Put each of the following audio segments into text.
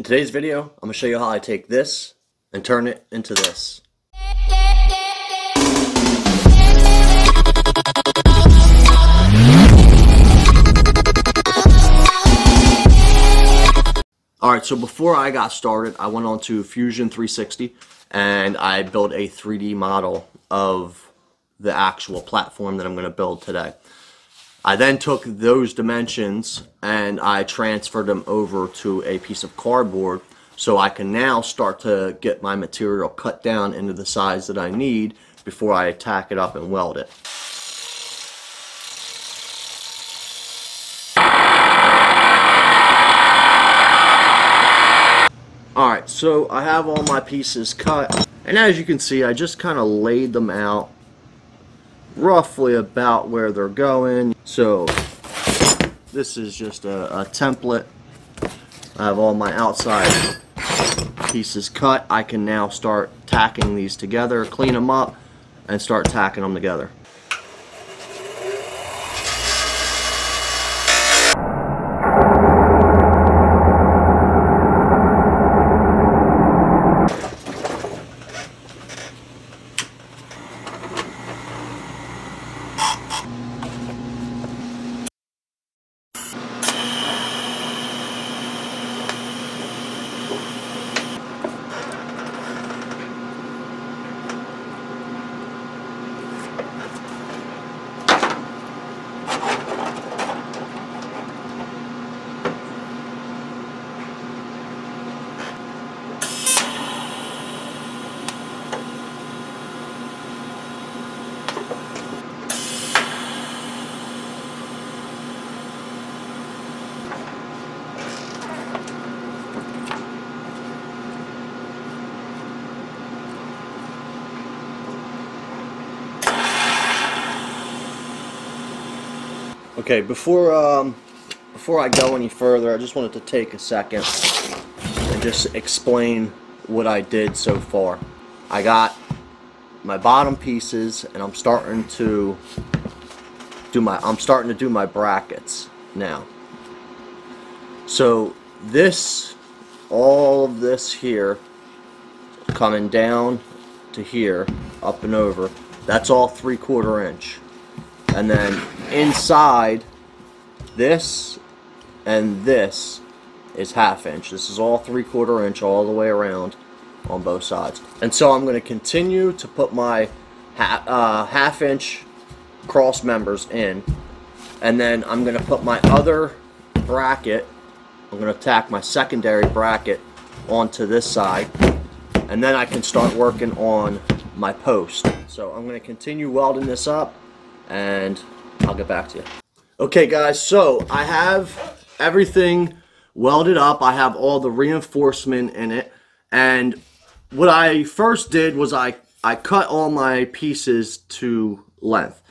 In today's video, I'm going to show you how I take this and turn it into this. Alright, so before I got started, I went on to Fusion 360 and I built a 3D model of the actual platform that I'm going to build today. I then took those dimensions and I transferred them over to a piece of cardboard so I can now start to get my material cut down into the size that I need before I tack it up and weld it. Alright, so I have all my pieces cut and as you can see I just kind of laid them out roughly about where they're going. So this is just a, a template. I have all my outside pieces cut. I can now start tacking these together, clean them up, and start tacking them together. Okay, before um, before I go any further, I just wanted to take a second and just explain what I did so far. I got my bottom pieces, and I'm starting to do my I'm starting to do my brackets now. So this, all of this here, coming down to here, up and over, that's all three quarter inch. And then inside this and this is half inch. This is all three quarter inch all the way around on both sides. And so I'm going to continue to put my half, uh, half inch cross members in. And then I'm going to put my other bracket, I'm going to tack my secondary bracket onto this side. And then I can start working on my post. So I'm going to continue welding this up and I'll get back to you. Okay guys, so I have everything welded up. I have all the reinforcement in it. And what I first did was I, I cut all my pieces to length.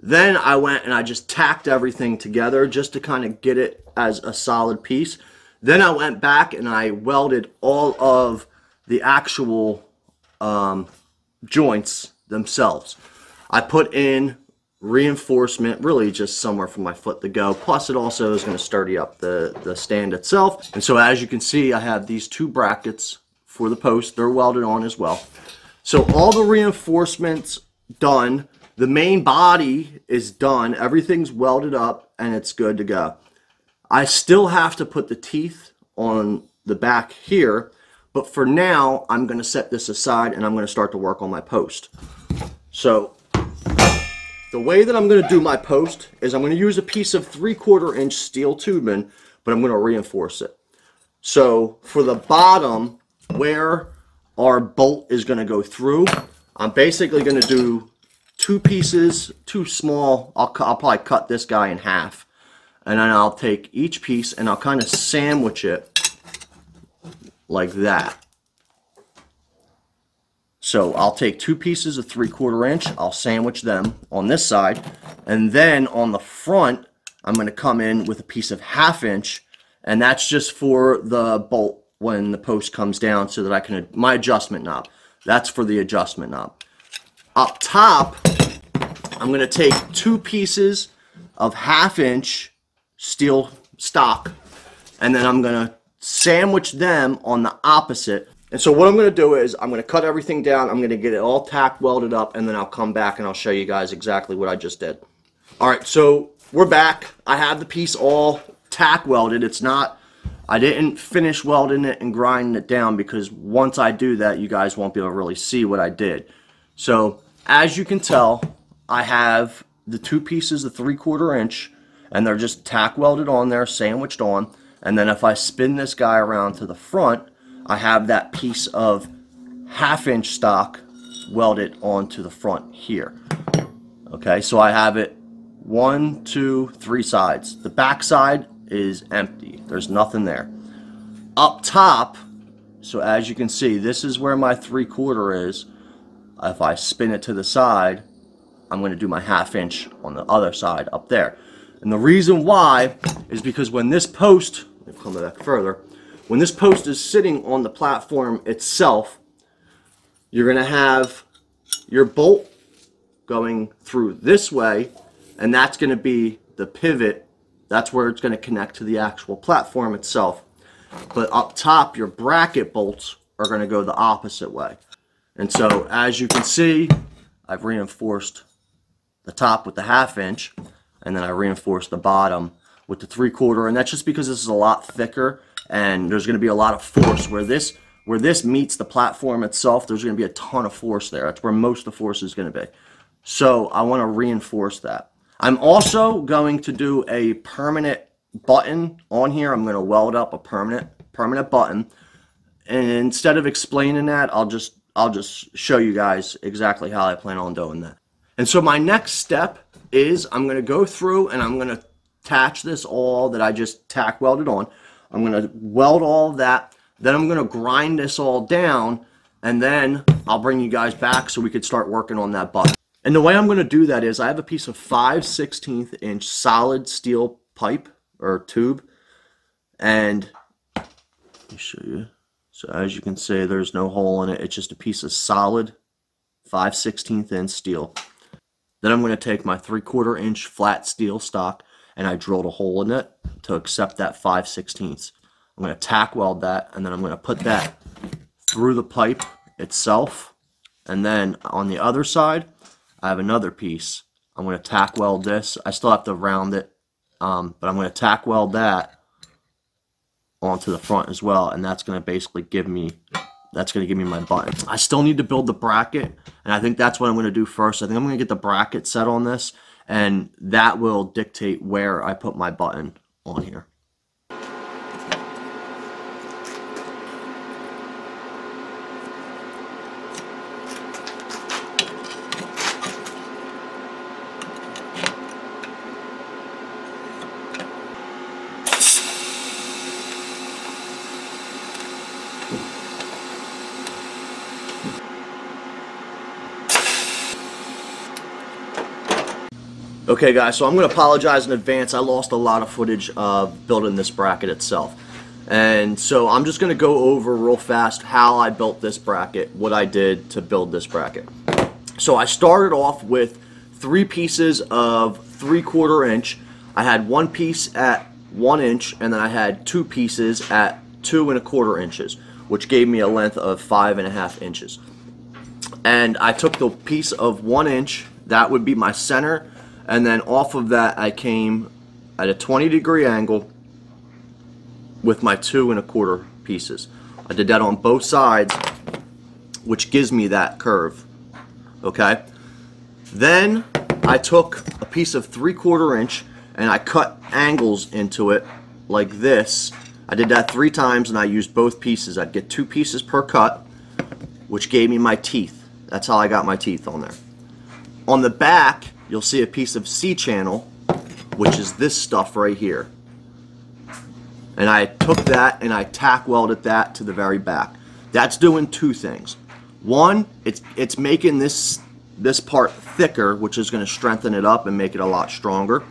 Then I went and I just tacked everything together just to kind of get it as a solid piece. Then I went back and I welded all of the actual um, joints themselves. I put in reinforcement really just somewhere for my foot to go. Plus it also is going to sturdy up the the stand itself. And so as you can see I have these two brackets for the post. They're welded on as well. So all the reinforcements done the main body is done everything's welded up and it's good to go. I still have to put the teeth on the back here but for now I'm going to set this aside and I'm going to start to work on my post. So the way that I'm going to do my post is I'm going to use a piece of 3 quarter inch steel tubing, but I'm going to reinforce it. So for the bottom, where our bolt is going to go through, I'm basically going to do two pieces, two small, I'll, I'll probably cut this guy in half. And then I'll take each piece and I'll kind of sandwich it like that. So I'll take two pieces of three quarter inch, I'll sandwich them on this side, and then on the front, I'm going to come in with a piece of half inch, and that's just for the bolt when the post comes down so that I can, my adjustment knob. That's for the adjustment knob. Up top, I'm going to take two pieces of half inch steel stock, and then I'm going to sandwich them on the opposite. And so what I'm going to do is I'm going to cut everything down. I'm going to get it all tack welded up and then I'll come back and I'll show you guys exactly what I just did. All right, so we're back. I have the piece all tack welded. It's not, I didn't finish welding it and grinding it down because once I do that, you guys won't be able to really see what I did. So as you can tell, I have the two pieces, the three quarter inch, and they're just tack welded on there, sandwiched on. And then if I spin this guy around to the front, I have that piece of half inch stock welded onto the front here. Okay, so I have it one, two, three sides. The back side is empty. There's nothing there. Up top, so as you can see, this is where my three quarter is. If I spin it to the side, I'm going to do my half inch on the other side up there. And the reason why is because when this post, me come back further, when this post is sitting on the platform itself, you're going to have your bolt going through this way, and that's going to be the pivot. That's where it's going to connect to the actual platform itself. But up top, your bracket bolts are going to go the opposite way. And so, as you can see, I've reinforced the top with the half inch, and then I reinforced the bottom with the three quarter, and that's just because this is a lot thicker, and there's going to be a lot of force where this where this meets the platform itself. There's going to be a ton of force there. That's where most of the force is going to be. So I want to reinforce that. I'm also going to do a permanent button on here. I'm going to weld up a permanent permanent button. And instead of explaining that, I'll just I'll just show you guys exactly how I plan on doing that. And so my next step is I'm going to go through and I'm going to attach this all that I just tack welded on. I'm going to weld all of that. Then I'm going to grind this all down and then I'll bring you guys back so we could start working on that button. And the way I'm going to do that is I have a piece of 5 16th inch solid steel pipe or tube and let me show you. So as you can see, there's no hole in it. It's just a piece of solid 5 16th inch steel. Then I'm going to take my 3 quarter inch flat steel stock and I drilled a hole in it to accept that 5 16ths. I'm going to tack weld that and then I'm going to put that through the pipe itself. And then on the other side, I have another piece. I'm going to tack weld this. I still have to round it, um, but I'm going to tack weld that onto the front as well and that's going to basically give me that's going to give me my button. I still need to build the bracket and I think that's what I'm going to do first. I think I'm going to get the bracket set on this and that will dictate where I put my button on here. Okay guys, so I'm going to apologize in advance. I lost a lot of footage of building this bracket itself. And so I'm just going to go over real fast how I built this bracket, what I did to build this bracket. So I started off with three pieces of three quarter inch. I had one piece at one inch and then I had two pieces at two and a quarter inches, which gave me a length of five and a half inches. And I took the piece of one inch, that would be my center, and then off of that I came at a 20 degree angle with my two and a quarter pieces. I did that on both sides which gives me that curve okay? Then I took a piece of three quarter inch and I cut angles into it like this. I did that three times and I used both pieces. I'd get two pieces per cut which gave me my teeth. That's how I got my teeth on there. On the back you'll see a piece of C-channel, which is this stuff right here. And I took that and I tack welded that to the very back. That's doing two things. One, it's it's making this this part thicker, which is going to strengthen it up and make it a lot stronger.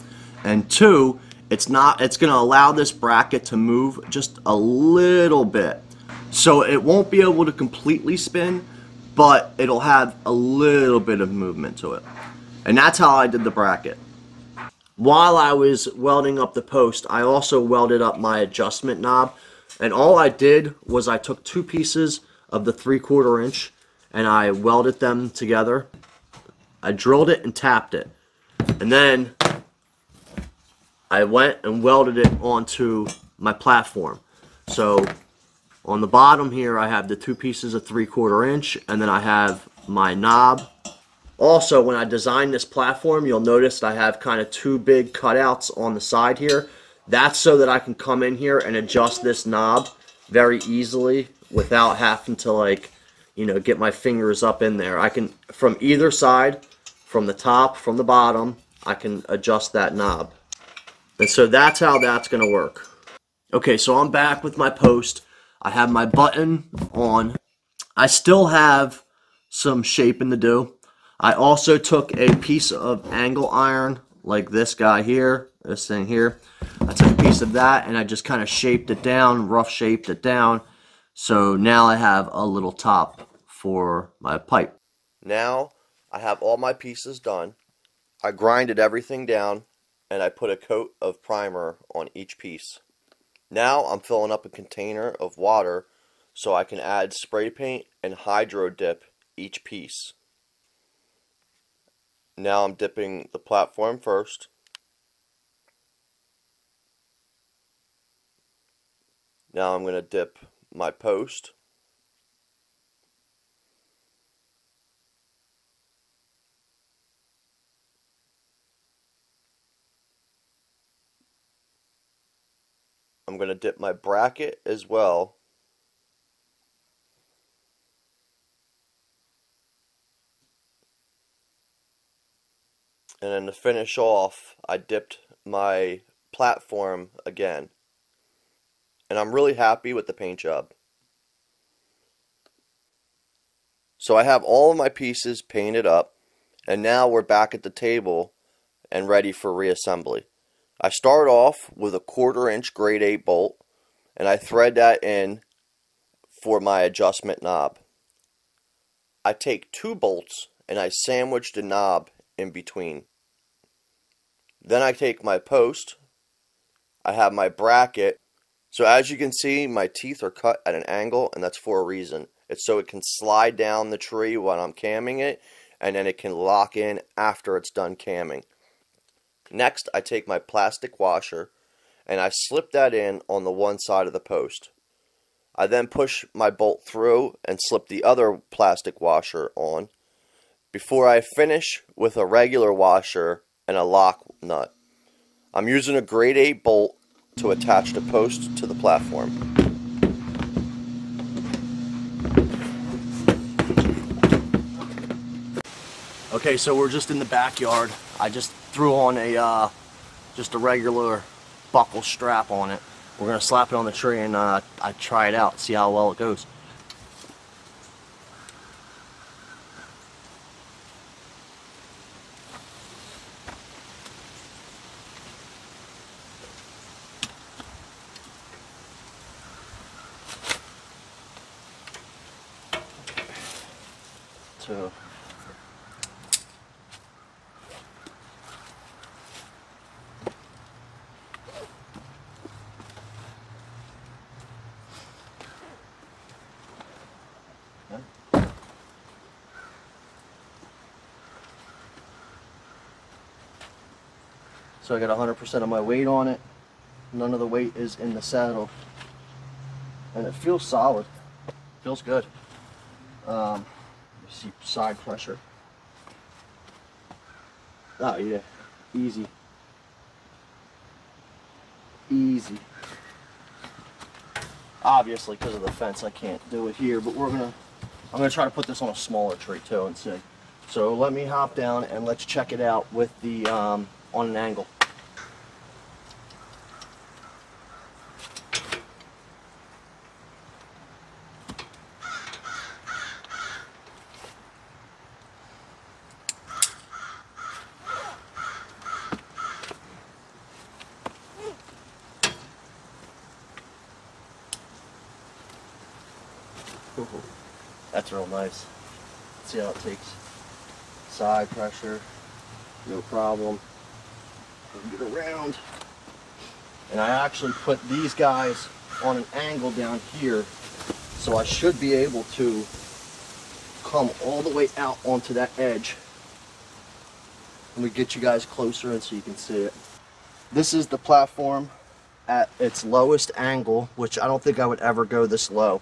And two, it's not it's going to allow this bracket to move just a little bit. So it won't be able to completely spin, but it'll have a little bit of movement to it. And that's how I did the bracket. While I was welding up the post, I also welded up my adjustment knob. And all I did was I took two pieces of the three quarter inch and I welded them together. I drilled it and tapped it. And then I went and welded it onto my platform. So on the bottom here I have the two pieces of three quarter inch and then I have my knob. Also when I designed this platform you'll notice I have kind of two big cutouts on the side here. That's so that I can come in here and adjust this knob very easily without having to like you know get my fingers up in there. I can from either side from the top from the bottom I can adjust that knob. And so that's how that's going to work. Okay, so I'm back with my post. I have my button on. I still have some shaping to do. I also took a piece of angle iron like this guy here, this thing here. I took a piece of that and I just kind of shaped it down, rough shaped it down. So now I have a little top for my pipe. Now I have all my pieces done. I grinded everything down and I put a coat of primer on each piece. Now I'm filling up a container of water so I can add spray paint and hydro dip each piece. Now I'm dipping the platform first. Now I'm going to dip my post. I'm going to dip my bracket as well. And then to finish off, I dipped my platform again. And I'm really happy with the paint job. So I have all of my pieces painted up, and now we're back at the table and ready for reassembly. I start off with a quarter inch grade 8 bolt and I thread that in for my adjustment knob. I take two bolts and I sandwich the knob in between. Then I take my post, I have my bracket. So as you can see, my teeth are cut at an angle and that's for a reason. It's so it can slide down the tree while I'm camming it and then it can lock in after it's done camming. Next, I take my plastic washer and I slip that in on the one side of the post. I then push my bolt through and slip the other plastic washer on before I finish with a regular washer and a lock nut. I'm using a grade 8 bolt to attach the post to the platform. Okay, so we're just in the backyard. I just threw on a uh, just a regular buckle strap on it. We're gonna slap it on the tree and uh, I try it out, see how well it goes. So So I got 100% of my weight on it. None of the weight is in the saddle. And it feels solid. Feels good. Um, see side pressure. Oh yeah, easy. Easy. Obviously, because of the fence, I can't do it here, but we're gonna, I'm gonna try to put this on a smaller tree too and see. So let me hop down and let's check it out with the, um, on an angle. That's real nice. See how it takes side pressure, no problem. Get around. And I actually put these guys on an angle down here. So I should be able to come all the way out onto that edge. Let me get you guys closer and so you can see it. This is the platform at its lowest angle, which I don't think I would ever go this low.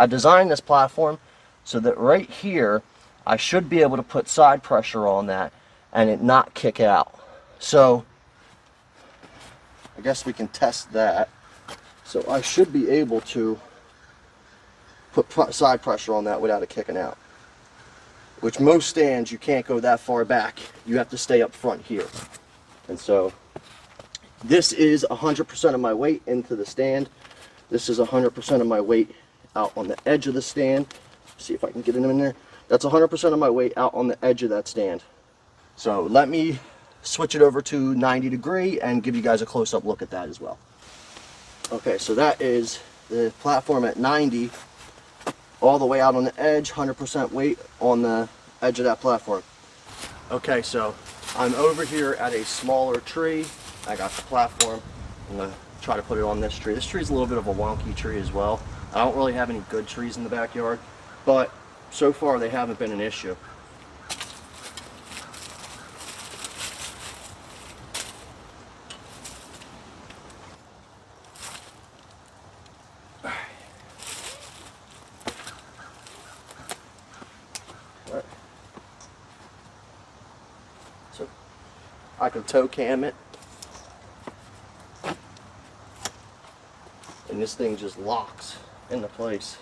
I designed this platform so that right here, I should be able to put side pressure on that and it not kick out. So, I guess we can test that. So I should be able to put side pressure on that without it kicking out. Which most stands, you can't go that far back. You have to stay up front here. And so this is 100% of my weight into the stand. This is 100% of my weight out on the edge of the stand. See if I can get it in there. That's 100% of my weight out on the edge of that stand. So let me switch it over to 90 degree and give you guys a close-up look at that as well. Okay, so that is the platform at 90 all the way out on the edge, 100% weight on the edge of that platform. Okay, so I'm over here at a smaller tree. I got the platform. I'm gonna try to put it on this tree. This tree is a little bit of a wonky tree as well. I don't really have any good trees in the backyard, but so far they haven't been an issue. So I can toe cam it. And this thing just locks into place.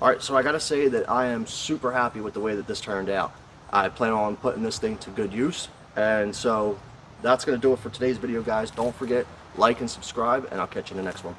Alright, so I gotta say that I am super happy with the way that this turned out. I plan on putting this thing to good use. And so that's gonna do it for today's video, guys. Don't forget, like and subscribe, and I'll catch you in the next one.